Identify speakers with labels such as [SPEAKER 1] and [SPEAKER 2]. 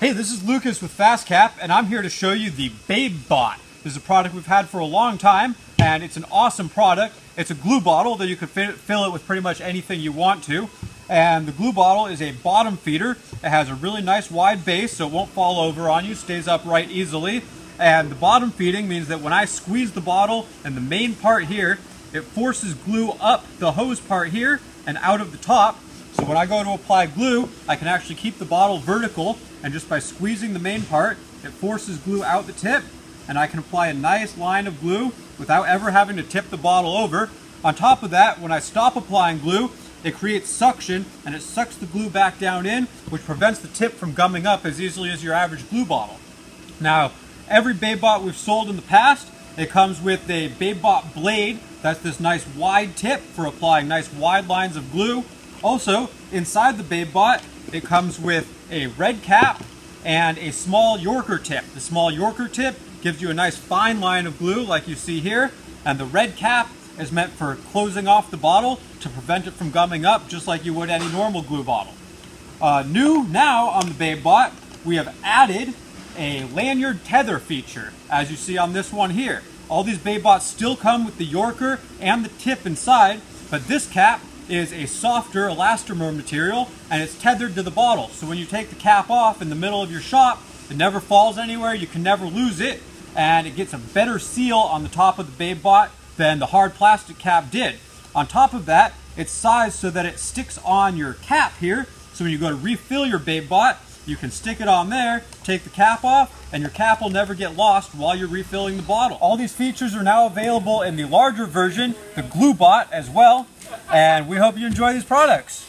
[SPEAKER 1] Hey, this is Lukas with FastCap, and I'm here to show you the BabeBot. This is a product we've had for a long time, and it's an awesome product. It's a glue bottle that you can fill it with pretty much anything you want to. And the glue bottle is a bottom feeder. It has a really nice wide base, so it won't fall over on you, stays upright easily. And the bottom feeding means that when I squeeze the bottle and the main part here, it forces glue up the hose part here and out of the top. When I go to apply glue, I can actually keep the bottle vertical and just by squeezing the main part, it forces glue out the tip and I can apply a nice line of glue without ever having to tip the bottle over. On top of that, when I stop applying glue, it creates suction and it sucks the glue back down in, which prevents the tip from gumming up as easily as your average glue bottle. Now, every BabeBot we've sold in the past, it comes with a BabeBot blade. That's this nice wide tip for applying nice wide lines of glue. Also, inside the BabeBot, it comes with a red cap and a small Yorker tip. The small Yorker tip gives you a nice fine line of glue like you see here, and the red cap is meant for closing off the bottle to prevent it from gumming up just like you would any normal glue bottle. Uh, new now on the BabeBot, we have added a lanyard tether feature, as you see on this one here. All these BabeBots still come with the Yorker and the tip inside, but this cap is a softer elastomer material and it's tethered to the bottle. So when you take the cap off in the middle of your shop, it never falls anywhere, you can never lose it, and it gets a better seal on the top of the BabeBot than the hard plastic cap did. On top of that, it's sized so that it sticks on your cap here, so when you go to refill your BabeBot, you can stick it on there, take the cap off, and your cap will never get lost while you're refilling the bottle. All these features are now available in the larger version, the GluBot as well, and we hope you enjoy these products.